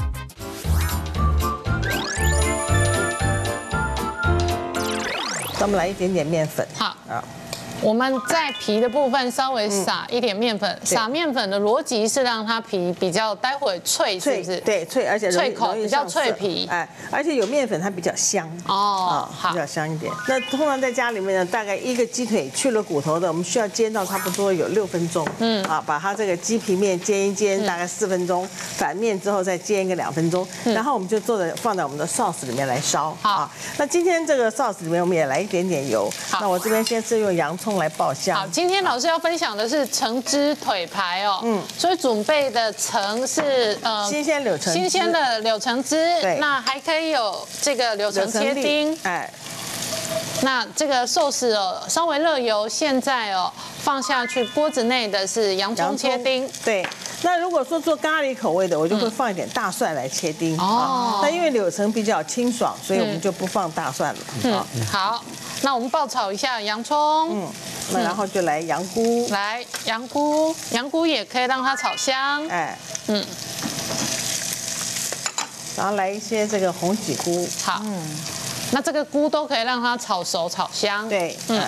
我们来一点点面粉，好。啊。我们在皮的部分稍微撒一点面粉，撒面粉的逻辑是让它皮比较待会脆，是不是？对，脆，而且脆口，比较脆皮。哎，而且有面粉它比较香哦，好，比较香一点。那通常在家里面呢，大概一个鸡腿去了骨头的，我们需要煎到差不多有六分钟。嗯，啊，把它这个鸡皮面煎一煎，大概四分钟，反面之后再煎一个两分钟，然后我们就做的放在我们的 sauce 里面来烧。好，那今天这个 sauce 里面我们也来一点点油。好，那我这边先是用洋葱。来爆香。好，今天老师要分享的是橙汁腿排哦。嗯，所以准备的橙是呃新鲜柳橙，新鲜的柳橙汁。对，那还可以有这个柳橙切丁。哎，那这个寿司哦，稍微热油，现在哦放下去锅子内的是洋葱切丁。对，那如果说做咖喱口味的，我就会放一点大蒜来切丁。哦，那因为柳橙比较清爽，所以我们就不放大蒜了。嗯，好。那我们爆炒一下洋葱，嗯，那然后就来羊菇，来羊菇，羊菇也可以让它炒香，哎，嗯，然后来一些这个红杞菇，好，嗯，那这个菇都可以让它炒熟炒香，对，嗯，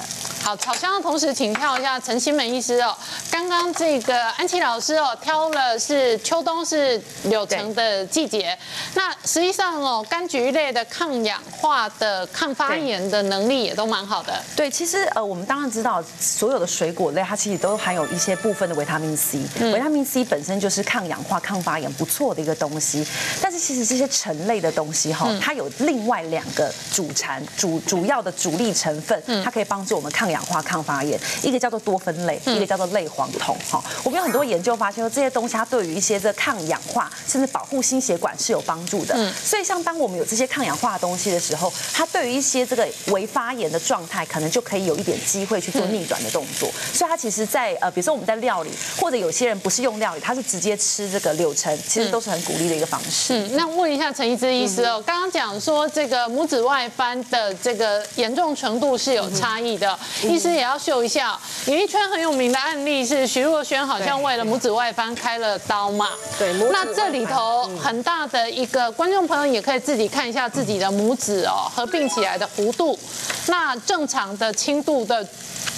好，炒香的同时，请跳一下陈新美医师哦。刚刚这个安琪老师哦，挑了是秋冬是柳橙的季节。那实际上哦，柑橘类的抗氧化的、抗发炎的能力也都蛮好的。对，其实呃，我们当然知道，所有的水果类它其实都含有一些部分的维他命 C。维他命 C 本身就是抗氧化、抗发炎不错的一个东西。但是其实这些橙类的东西哈，它有另外两个主产主主要的主力成分，它可以帮助我们抗氧化、抗发炎。一个叫做多酚类，一个叫做类黄酮。哈，我们有很多研究发现说，这些东西它对于一些这抗氧化，甚至保护心血管是有帮助的。嗯，所以像当我们有这些抗氧化的东西的时候，它对于一些这个微发炎的状态，可能就可以有一点机会去做逆转的动作。所以它其实，在呃，比如说我们在料理，或者有些人不是用料理，他是直接吃这个柳橙，其实都是很鼓励的一个方式。嗯，那问一下陈医之医师哦，刚刚讲说这个拇指外翻的这个严重程度是有差异的，医师也要秀一下，演艺圈很有名的案例是徐若瑄好像为了拇指外翻开了刀嘛。对，那这里头很大的一个观众朋友也可以自己看一下自己的拇指哦，合并起来的弧度，那正常的轻度的。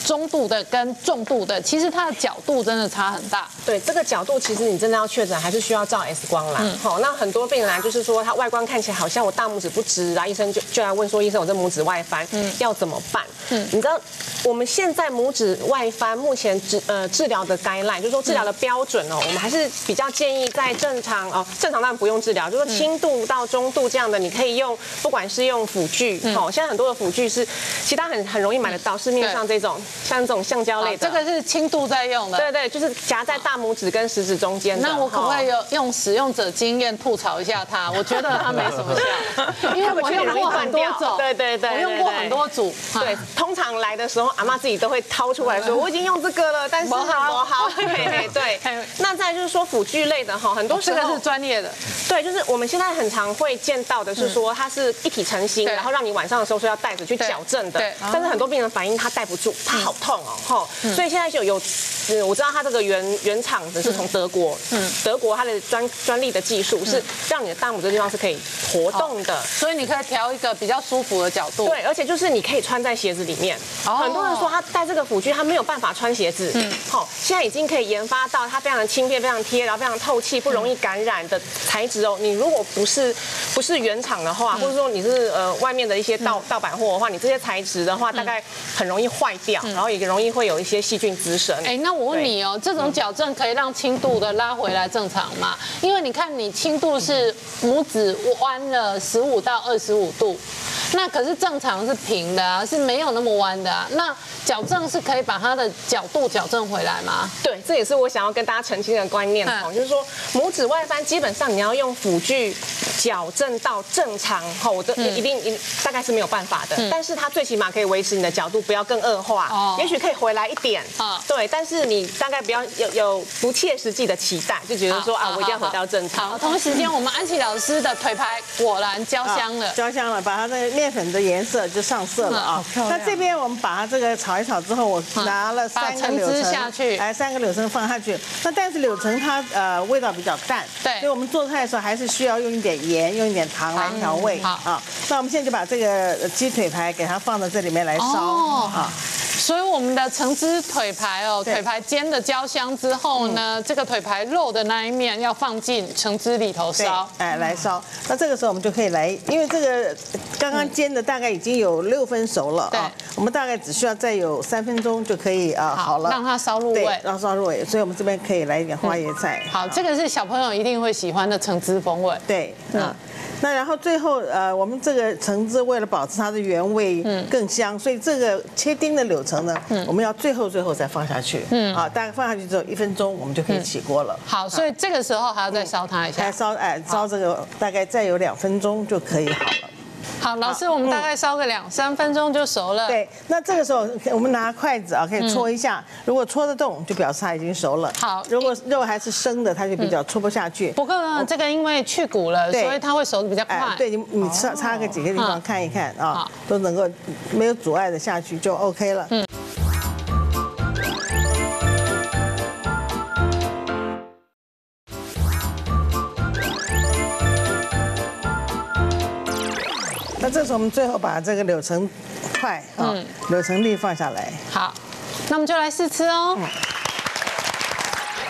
中度的跟重度的，其实它的角度真的差很大。对，这个角度其实你真的要确诊，还是需要照 X 光啦。好，那很多病人来就是说，他外观看起来好像我大拇指不直，然后医生就就来问说，医生我这拇指外翻，要怎么办？嗯，你知道我们现在拇指外翻目前治呃治疗的 guideline，就是说治疗的标准哦，我们还是比较建议在正常哦，正常当然不用治疗，就是说轻度到中度这样的，你可以用，不管是用辅具，哦，现在很多的辅具是，其他很很容易买得到，市面上这种。像这种橡胶类的，这个是轻度在用的。对对，就是夹在大拇指跟食指中间。那我可不可以有用使用者经验吐槽一下它？我觉得它没什么效，因为我用过很多种。对对对，我用过很多组。对，通常来的时候，阿妈自己都会掏出来说：“我已经用这个了。”但是好好。对对。那再就是说辅具类的哈，很多时候这个是专业的。对，就是我们现在很常会见到的是说，它是一体成型，然后让你晚上的时候说要带着去矫正的。对。但是很多病人反映他带不住，他好痛哦，吼。所以现在就有，嗯，我知道它这个原原厂的是从德国，嗯，德国它的专专利的技术是让你的大拇这地方是可以活动的，所以你可以调一个比较舒服的角度。对，而且就是你可以穿在鞋子里面。很多人说他戴这个辅具他没有办法穿鞋子，嗯，好，现在已经可以研发到它非常的轻便、非常贴，然后非常透气、不容易感染的材质哦。你如果不是不是原厂的话，或者说你是呃外面的一些盗盗版货的话，你这些材质的话大概很容易坏掉，然后也容易会有一些。细菌滋生。哎，那我问你哦，这种矫正可以让轻度的拉回来正常吗？因为你看，你轻度是拇指弯了十五到二十五度，那可是正常是平的啊，是没有那么弯的啊。那矫正是可以把它的角度矫正回来吗？对，这也是我想要跟大家澄清的观念哦，就是说拇指外翻基本上你要用辅具矫正到正常后，我这一定一大概是没有办法的。但是它最起码可以维持你的角度不要更恶化，哦，也许可以回来一点。啊，对，但是你大概不要有有不切实际的期待，就觉得说啊，我一定要回到正常。好，同时间我们安琪老师的腿牌果然焦香了，焦香了，把它的面粉的颜色就上色了啊。那这边我们把它这个炒一炒之后，我拿了三个柳橙下去，来三个柳橙放下去。那但是柳橙它呃味道比较淡，对，所以我们做菜的时候还是需要用一点盐，用一点糖来调味。好啊，那我们现在就把这个鸡腿排给它放到这里面来烧啊。所以我们的橙汁腿排哦，腿排煎的焦香之后呢，这个腿排肉的那一面要放进橙汁里头烧，哎，来烧。那这个时候我们就可以来，因为这个刚刚煎的大概已经有六分熟了啊，我们大概只需要再有三分钟就可以啊，好了，让它烧入味，让烧入味。所以我们这边可以来一点花椰菜。好，这个是小朋友一定会喜欢的橙汁风味。对，嗯。那然后最后呃，我们这个橙汁为了保持它的原味嗯更香，所以这个切丁的柳橙呢，我们要最后最后再放下去。嗯，啊，大概放下去之后一分钟，我们就可以起锅了。好，所以这个时候还要再烧它一下。再烧哎，烧这个大概再有两分钟就可以好了。好，老师，我们大概烧个两三分钟就熟了。对，那这个时候我们拿筷子啊，可以戳一下，如果戳得动，就表示它已经熟了。好，如果肉还是生的，它就比较戳不下去。不过呢，这个因为去骨了，所以它会熟的比较快。对，你你擦擦个几个地方看一看啊，都能够没有阻碍的下去就 OK 了。嗯。我们最后把这个柳橙块啊，柳橙粒放下来。好，那我们就来试吃哦。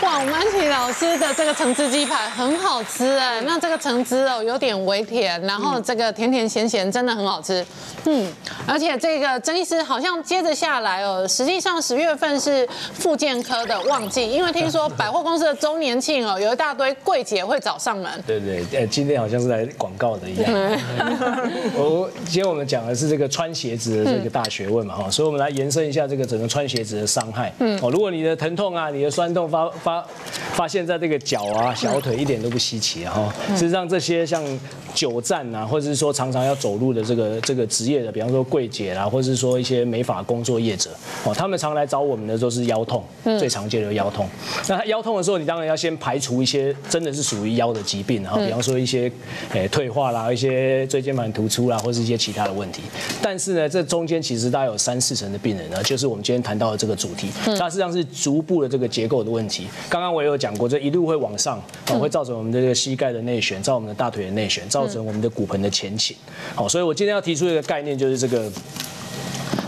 哇，我们安琪老师的这个橙汁鸡排很好吃哎，那这个橙汁哦有点微甜，然后这个甜甜咸咸真的很好吃，嗯，而且这个曾医师好像接着下来哦，实际上十月份是复健科的旺季，因为听说百货公司的周年庆哦，有一大堆柜姐会找上门。对对，呃，今天好像是来广告的一样。我今天我们讲的是这个穿鞋子的这个大学问嘛哈，所以我们来延伸一下这个整个穿鞋子的伤害。嗯，哦，如果你的疼痛啊，你的酸痛发发发发现在这个脚啊、小腿一点都不稀奇啊！哈，事实上这些像久站啊，或者是说常常要走路的这个这个职业的，比方说柜姐啦，或者是说一些美发工作业者，哦，他们常来找我们的都是腰痛，最常见的腰痛。那他腰痛的时候，你当然要先排除一些真的是属于腰的疾病，然后比方说一些诶退化啦、一些椎间盘突出啦，或是一些其他的问题。但是呢，这中间其实大概有三四成的病人呢，就是我们今天谈到的这个主题，它实际上是足部的这个结构的问题。刚刚我也有讲过，这一路会往上，会造成我们的这个膝盖的内旋，造成我们的大腿的内旋，造成我们的骨盆的前倾。好，所以我今天要提出一个概念，就是这个。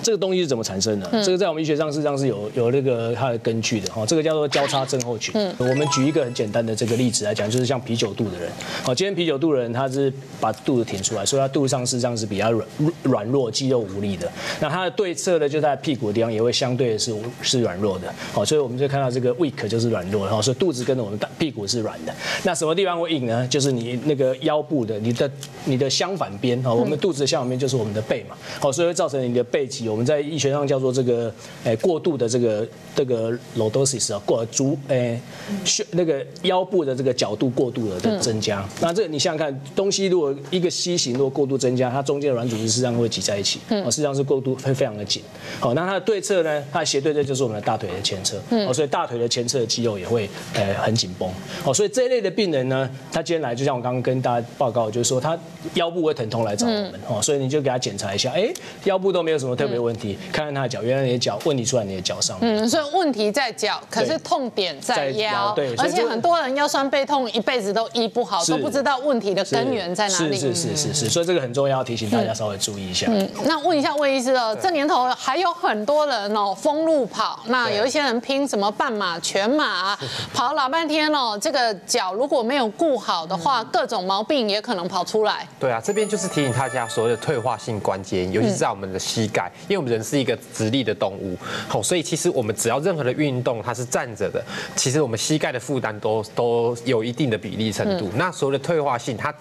这个东西是怎么产生的？这个在我们医学上实际上是有有那个它的根据的哈。这个叫做交叉症候群。我们举一个很简单的这个例子来讲，就是像啤酒肚的人。好，今天啤酒肚的人他是把肚子挺出来，所以他肚子上实际上是比较软软弱、肌肉无力的。那他的对侧呢，就在屁股的地方也会相对的是是软弱的。好，所以我们就看到这个 weak 就是软弱，然后所以肚子跟着我们大屁股是软的。那什么地方会硬呢？就是你那个腰部的你的你的相反边哈，我们肚子的相反边就是我们的背嘛。好，所以会造成你的背肌。我们在医学上叫做这个诶过度的这个这个 lordosis 啊，过足诶那个腰部的这个角度过度的的增加。那这你想想看，东西如果一个 C 型如果过度增加，它中间的软组织实际上会挤在一起，哦，实际上是过度会非常的紧。好，那它的对侧呢，它的斜对侧就是我们的大腿的前侧，哦，所以大腿的前侧的肌肉也会诶很紧绷。哦，所以这一类的病人呢，他今天来就像我刚刚跟大家报告，就是说他腰部会疼痛来找我们，哦，所以你就给他检查一下，哎，腰部都没有什么特别问题。看看他的脚，原来你的脚问题出在你的脚上。嗯，所以问题在脚，可是痛点在腰。对，而且很多人腰酸背痛一辈子都医不好，都不知道问题的根源在哪里。是是是是是，所以这个很重要，提醒大家稍微注意一下。嗯，那问一下魏医师哦，这年头还有很多人哦，封路跑，那有一些人拼什么半马、全马，跑老半天哦，这个脚如果没有顾好的话，各种毛病也可能跑出来。对啊，这边就是提醒大家所谓的退化性关节炎，尤其是在我们的膝盖，因为我们人是一个直立的动物，好，所以其实我们只要任何的运动，它是站着的，其实我们膝盖的负担都都有一定的比例程度。那所谓的退化性，它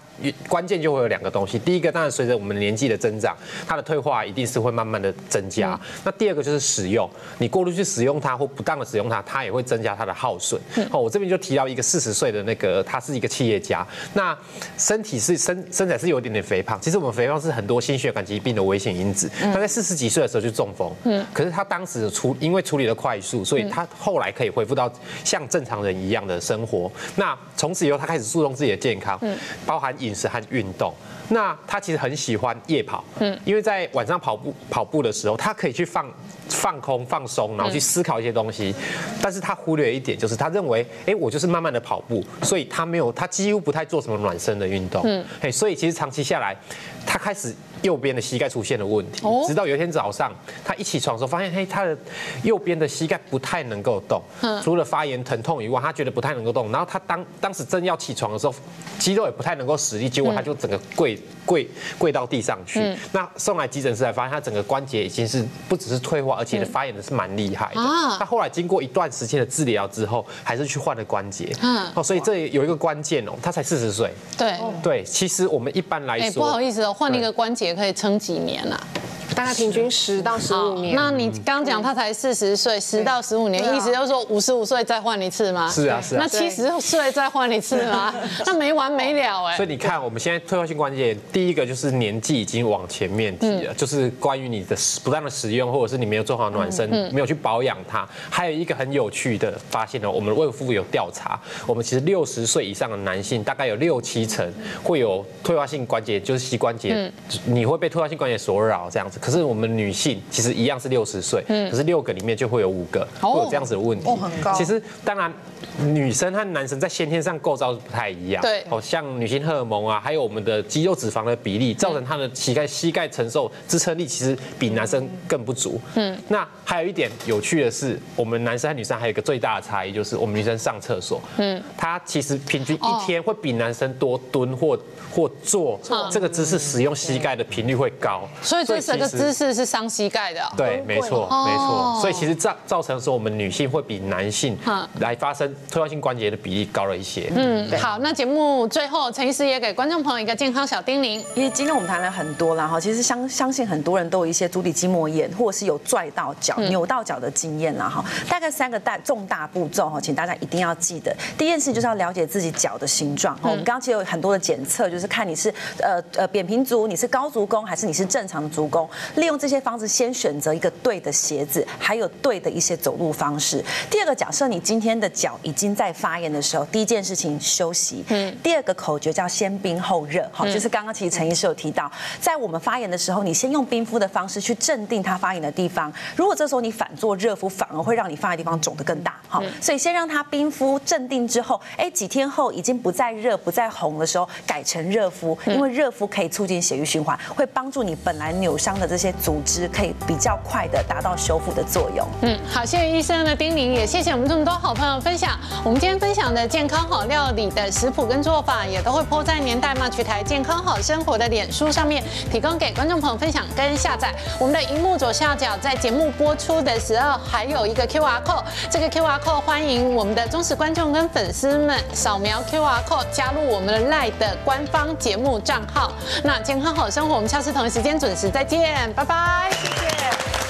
关键就会有两个东西，第一个当然随着我们年纪的增长，它的退化一定是会慢慢的增加。那第二个就是使用，你过度去使用它或不当的使用它，它也会增加它的耗损。好，我这边就提到一个四十岁的那个，他是一个企业家，那身体是身身材是有一点点肥胖，其实我们肥胖是很多心血管疾病的危险因子。他在四十几岁的时候就中风。嗯，可是他当时处因为处理的快速，所以他后来可以恢复到像正常人一样的生活。那从此以后，他开始注重自己的健康，嗯，包含饮食和运动。那他其实很喜欢夜跑，嗯，因为在晚上跑步跑步的时候，他可以去放放空放松，然后去思考一些东西。但是他忽略一点，就是他认为，哎，我就是慢慢的跑步，所以他没有，他几乎不太做什么暖身的运动，嗯，哎，所以其实长期下来，他开始。右边的膝盖出现了问题，直到有一天早上，他一起床的时候，发现嘿，他的右边的膝盖不太能够动，除了发炎疼痛以外，他觉得不太能够动。然后他当当时正要起床的时候，肌肉也不太能够使力，结果他就整个跪跪跪到地上去。那送来急诊室才发现，他整个关节已经是不只是退化，而且发炎的是蛮厉害的。他后来经过一段时间的治疗之后，还是去换了关节。嗯，哦，所以这有一个关键哦，他才四十岁。对对，其实我们一般来说，不好意思哦，换一个关节。可以撑几年啊？大概平均十到十五年。那你刚讲他才四十岁，十到十五年，意思就是说五十五岁再换一次吗？是啊，是啊。那七十岁再换一次吗？那没完没了哎。所以你看，我们现在退化性关节，第一个就是年纪已经往前面提了，就是关于你的不断的使用，或者是你没有做好暖身，没有去保养它。还有一个很有趣的发现呢，我们卫福有调查，我们其实六十岁以上的男性，大概有六七成会有退化性关节，就是膝关节，你会被退化性关节所扰这样子。可可是我们女性其实一样是六十岁，可是六个里面就会有五个会有这样子的问题。哦很高其实当然，女生和男生在先天上构造不太一样。对哦，像女性荷尔蒙啊，还有我们的肌肉脂肪的比例，造成她的膝盖膝盖承受支撑力其实比男生更不足。嗯，那还有一点有趣的是，我们男生和女生还有一个最大的差异，就是我们女生上厕所，嗯，她其实平均一天会比男生多蹲或或坐这个姿势，使用膝盖的频率会高。所以这整个其实姿势是伤膝盖的哦。对，没错，哦没错。所以其实造造成说，我们女性会比男性嗯来发生退化性关节的比例高了一些。嗯，好，那节目最后陈医师也给观众朋友一个健康小叮咛。因为今天我们谈了很多了哈，其实相相信很多人都有一些足底筋膜炎，或者是有拽到脚、扭到脚的经验啦哈。大概三个大重大步骤哈，请大家一定要记得。第一件事就是要了解自己脚的形状哈。我们刚刚其实有很多的检测，就是看你是呃呃扁平足，你是高足弓还是你是正常的足弓，利用这些方式先选择一个对的鞋子，还有对的一些走路方式。第二个，假设你今天的脚已经在发炎的时候，第一件事情休息。嗯。第二个口诀叫先冰后热，好，就是刚刚其实陈医师有提到，在我们发炎的时候，你先用冰敷的方式去镇定它发炎的地方。如果这时候你反做热敷，反而会让你发炎的地方肿得更大。好，所以先让它冰敷镇定之后，哎，几天后已经不再热、不再红的时候，改成热敷，因为热敷可以促进血液循环，会帮助你本来扭伤的这些组织可以比较快的达到修复的作用。嗯，好，谢谢医生的叮咛，也谢谢我们这么多好朋友分享。我们今天分享的健康好料理的食谱跟做法，也都会铺在年代马祖台健康好生活的脸书上面，提供给观众朋友分享跟下载。我们的荧幕左下角在节目播出的时候，还有一个 QR code，这个 QR code 欢迎我们的忠实观众跟粉丝们扫描 QR code 加入我们的 LINE 的官方节目账号。那健康好生活，我们下次同一时间准时再见拜拜谢谢。